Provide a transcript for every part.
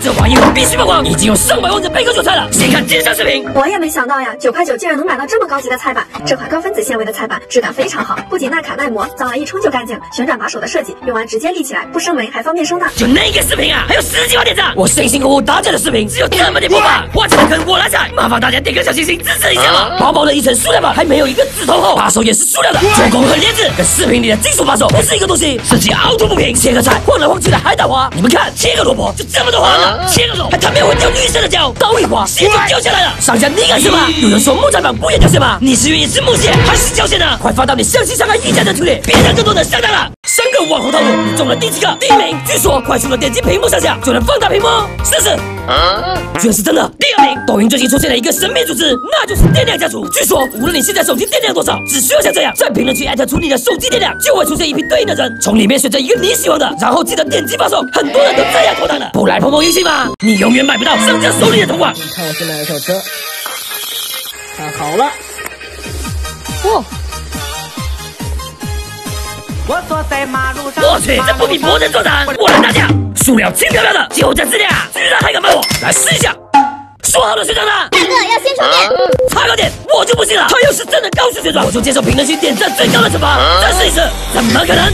这玩意我必须曝光，已经有上百万人备课就菜了。先看奸商视频，我也没想到呀，九块九竟然能买到这么高级的菜板。这款高分子纤维的菜板质感非常好，不仅耐卡耐磨，脏了一冲就干净。旋转把手的设计，用完直接立起来，不生霉还方便收纳。就那个视频啊，还有十几万点赞，我辛辛苦苦搭建的视频只有这么点播放，挖钱的坑我来踩，麻烦大家点个小心心支持一下吧。薄薄的一层塑料板，还没有一个指头厚，把手也是塑料的，做工很劣质，跟视频里的金属把手不是一个东西，设计凹凸不平，切个菜晃来晃去的还打滑。你们看，切个萝卜就这么多花呢，切个肉还。他喵会掉绿色的胶，刀一滑，鞋就掉下来了。商家你敢吃吗？有人说木材板不也掉线吗？你是愿意吃木屑还是胶线呢？快发到你相亲相爱一家的群里，别让更多人上当了。三个网红套路，你中了第几个？第一名，据说快速的点击屏幕上下就能放大屏幕，试试。居然是真的。第二名，抖音最近出现了一个神秘组织，那就是电量家族。据说无论你现在手机电量多少，只需要像这样，在评论区艾特出你的手机电量，就会出现一批对应的人，从里面选择一个你喜欢的，然后记得点击发送。很多人都这样脱单了，不来碰碰运气吗？你永远买不到商家手里的同款。你看我新买的小车，看好了，哇！我坐在马路上，我去，这不比摩登作战？我来打架，塑料轻飘飘的，就这质量，居然还敢卖我？来试一下。说好了旋转呢？大哥要先充电。差个点，我就不信了。他要是真的高速旋转，我就接受评论区点赞最高的惩罚。再试一次，怎么可能？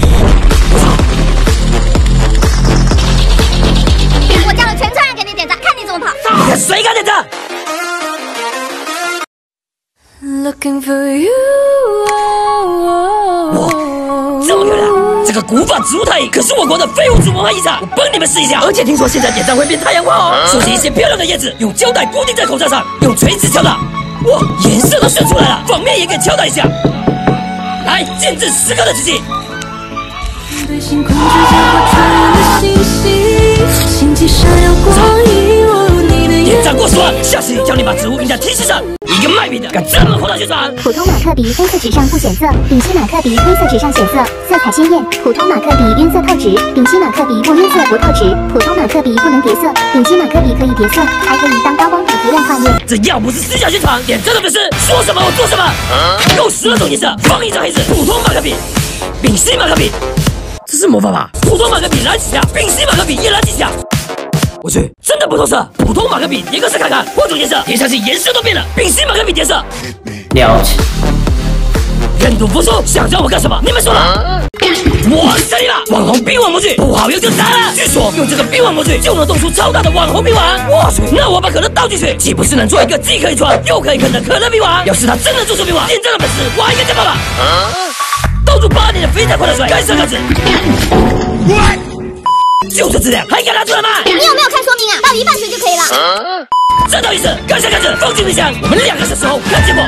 我叫了全村人给你点赞，看你怎么跑。你看谁敢点赞？哇，这么漂亮！这个古法植物台可是我国的非物质文化遗产，我帮你们试一下。而且听说现在点赞会变太阳花哦。收集一些漂亮的叶子，用胶带固定在口罩上，用锤子敲打。哇，颜色都炫出来了，ฝั่面也给敲打一下。来，见证时刻的奇迹。点赞过十万，下次教你把植物印在 T 恤上。敢这么夸大宣传？普通马克笔黑色纸上不显色，丙烯马克笔黑色纸上显色，色彩鲜艳。普通马克笔晕色透纸，丙烯马克笔不晕色不透纸。普通马克笔不能叠色，丙烯马克笔可以叠色，还可以当高光笔提亮画面。这要不是虚假宣传，脸真的粉丝说什么我做什么。够十二种颜色，放一张黑纸。普通马克笔，丙烯马克笔，这是魔法吧？普通马克笔燃几下，丙烯马克笔也燃几下。我去，真的不透色！普通马克笔叠个色看看，换种颜色叠下去颜色都变了。丙烯马克笔叠色，了不起！认赌服输，想叫我干什么？你们说了，我胜利了！网红冰网模具不好用就砸了。据说用这个冰网模具就能冻出超大的网红冰网。我去，那我把可乐倒进去，岂不是能做一个既可以穿又可以啃的可乐冰网？要是它真的做出冰网，点赞的粉丝挖一个加爸爸！倒出八年的肥宅快乐水，该色该死！就这质量还敢拿出来卖？你有没有看说明啊？倒一半水就可以了。这倒意思，干下干子，放进冰箱，我们两个小时后看结果。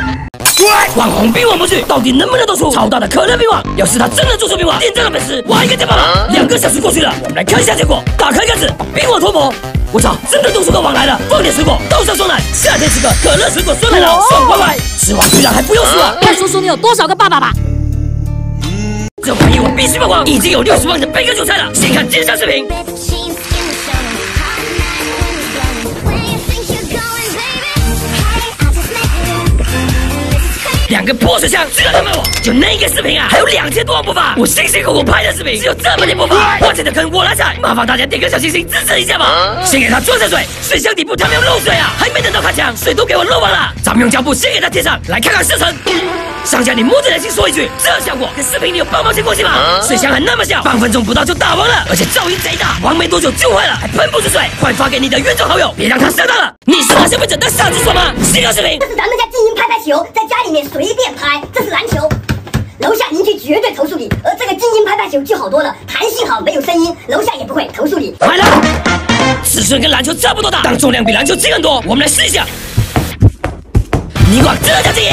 网红冰网模具到底能不能做出超大的可乐冰网？要是它真的做出冰网，点赞的粉丝挖一个加爸爸！两个小时过去了，我们来看一下结果。打开盖子，冰网脱模。我操，真的冻出个网来了！放点水果，倒上酸奶，夏天吃个可乐水果酸奶酪，爽歪歪！吃完居然还不用洗碗，快说说你有多少个爸爸吧！这玩意我必须曝光，已经有六十万人备课韭菜了。先看奸商视频。两个破水箱居然能卖我！就那个视频啊，还有两千多万播放。我辛辛苦苦拍的视频只有这么点播放，花钱的坑我来踩，麻烦大家点个小心心支持一下吧。先给他装上水，水箱底部他没有漏水啊，还没等到开枪，水都给我漏完了。咱们用胶布先给他贴上，来看看射程。商家，你摸着良心说一句，这效果跟视频里有半毛钱关系吗？水箱还那么小，半分钟不到就打完了，而且噪音贼大，玩没多久就坏了，还喷不出水。快发给你的冤种好友，别让他上当了。你是拿消费者当傻子耍吗？先看视频，这是咱们家精英拍拍球，在家里面随便拍，这是篮球。楼下邻居绝对投诉你，而这个精英拍拍球就好多了，弹性好，没有声音，楼下也不会投诉你。快了，尺寸跟篮球差不多大，但重量比篮球轻很多。我们来试一下。你管这叫精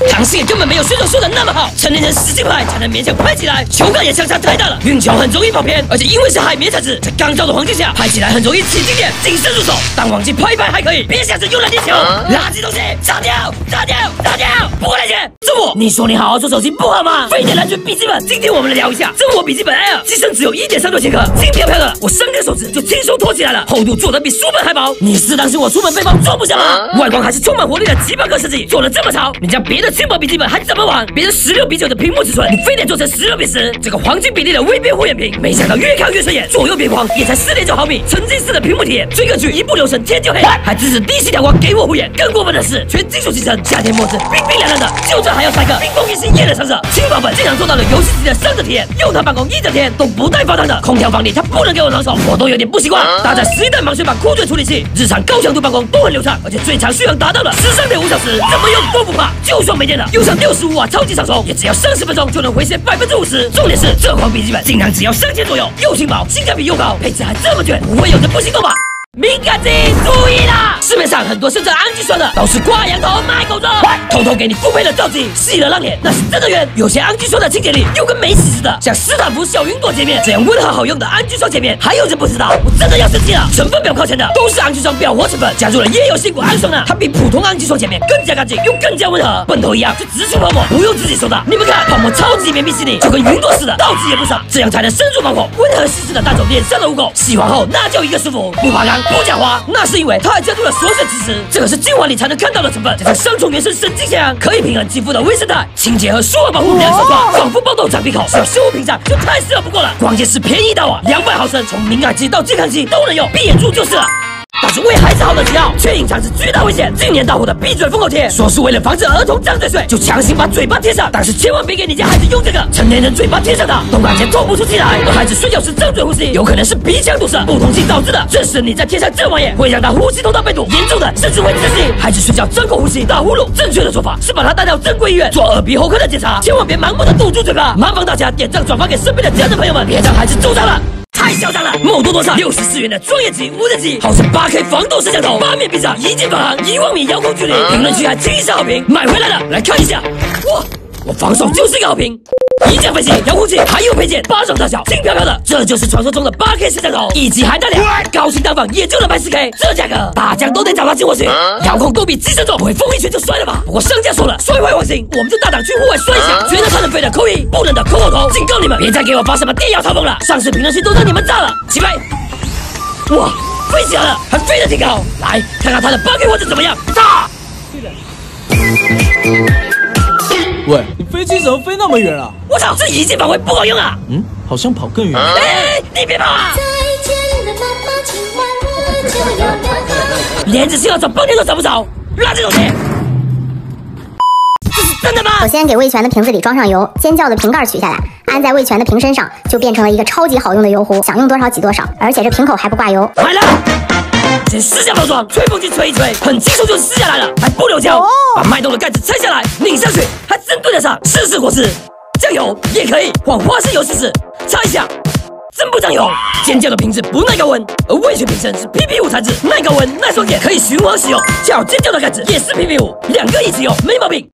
英？弹性根本没有选手说的那么好，成年人使劲拍才能勉强拍起来，球感也相差太大了，运球很容易跑偏，而且因为是海绵材质，在干燥的环境下拍起来很容易起静电，谨慎入手。当忘记拍一拍还可以，别想着用来练球，垃圾东西，炸掉，炸掉，炸掉，不会来钱。这我，你说你好好做手机不好吗？飞碟蓝军笔记本，今天我们来聊一下真我笔记本 Air，机身只有一点三六千克，轻飘飘的，我三根手指就轻松托起来了，厚度做的比书本还薄。你是担心我出门背包装不下吗？外观还是充满活力的几百个设计。做的这么潮，你家别的轻薄笔记本还怎么玩？别人十六比九的屏幕尺寸，你非得做成十六比十，这个黄金比例的微边护眼屏，没想到越看越顺眼，左右边框也才四点九毫米，沉浸式的屏幕体验，追个剧一不留神天就黑，还支持低吸调光给我护眼，更过分的是全金属集成，夏天墨汁冰冰凉凉的，就这还要塞个冰封一心液冷上。色，轻薄本竟然做到了游戏机的上。色体验，用它办公一整天都不带发烫的，空调房里它不能给我冷手，我都有点不习惯。搭载十一代盲水版酷睿处理器，日常高强度办公都很流畅，而且最长续航达到了十三点五小时，怎么用都不怕。就算没电了，用上六十五瓦超级闪充，也只要三十分钟就能回血百分之五十。重点是这款笔记本竟然只要三千左右，又轻薄，性价比又高，配置还这么卷，不会有人不心动吧？敏感肌注意啦！市面上很多生产氨基酸的都是挂羊头卖狗肉，偷偷给你复配了皂基，洗了让脸，那是真的冤。有些氨基酸的清洁力又跟没洗似的，像斯坦福小云朵洁面这样温和好用的氨基酸洁面，还有人不知道？我真的要生气了！成分表靠前的都是氨基酸表活成分，加入了椰油性果氨酸钠，它比普通氨基酸洁面更加干净又更加温和，泵头一样就直出泡沫，不用自己收的。你们看，泡沫超级绵密细腻，就跟云朵似的，倒置也不少，这样才能深入毛孔，温和细致的带走脸上的污垢，洗完后那叫一个舒服，不怕干。不假滑，那是因为它还加入了锁水支持，这可是精华里才能看到的成分，加上双重原生神经酰胺，可以平衡肌肤的微生态，清洁和舒缓保护两手抓，仿佛爆痘长闭口，小修护屏障就太适合不过了。关键是便宜到啊，两百毫升，从敏感肌到健康肌都能用，闭眼入就是了。但是为孩子好的机药，却隐藏着巨大危险。今年大火的闭嘴封口贴，说是为了防止儿童张嘴睡，就强行把嘴巴贴上。但是千万别给你家孩子用这个，成年人嘴巴贴上它，动感前透不出气来，而孩子睡觉时张嘴呼吸，有可能是鼻腔堵塞、不通气导致的。这时你再贴上这玩意，会让他呼吸通道被堵，严重的甚至会窒息。孩子睡觉张口呼吸、打呼噜，正确的做法是把他带到正规医院做耳鼻喉科的检查，千万别盲目的堵住嘴巴。麻烦大家点赞转发给身边的家人朋友们，别让孩子中招了。太嚣张了！某多多上六十四元的专业级无人机，号称八 K 防抖摄像头，八面屏障，一键返航，一万米遥控距离，评论区还精神好评，买回来了，来看一下。哇，我防守就是一个好评。一键飞行，遥控器还有配件，巴掌大小，轻飘飘的，这就是传说中的八 K 摄像头，一机还得了，高清单反也就能拍四 K，这价格大家都得找他进货去。遥控够比机身重，不会风一拳就摔了吧？不过商家说了，摔坏放心，我们就大胆去户外摔一下，觉得它能飞的扣一，不能的扣我头。警告你们，别再给我发什么电压嘲讽了，上次评论区都让你们炸了，起飞！哇，飞起来了，还飞得挺高，来看看它的八 K 画质怎么样？炸！喂，你飞机怎么飞那么远啊？我操，这一键返回不好用啊！嗯，好像跑更远。哎，你别跑啊！连着信号找半天都找不着，垃圾东西！这是真的吗？首先给味全的瓶子里装上油，尖叫的瓶盖取下来，安在味全的瓶身上，就变成了一个超级好用的油壶，想用多少挤多少，而且这瓶口还不挂油。买了，先撕下包装，吹风机吹一吹，很轻松就撕下来了，还不留胶。把脉动的盖子拆下来，拧上去，还真对得上。试试果汁，酱油也可以，换花生油试试，擦一下。真不沾油，尖叫的瓶子不耐高温，而味全瓶身是 PP 五材质，耐高温、耐双碱，可以循环使用。叫尖叫的盖子也是 PP 五，两个一起用没毛病。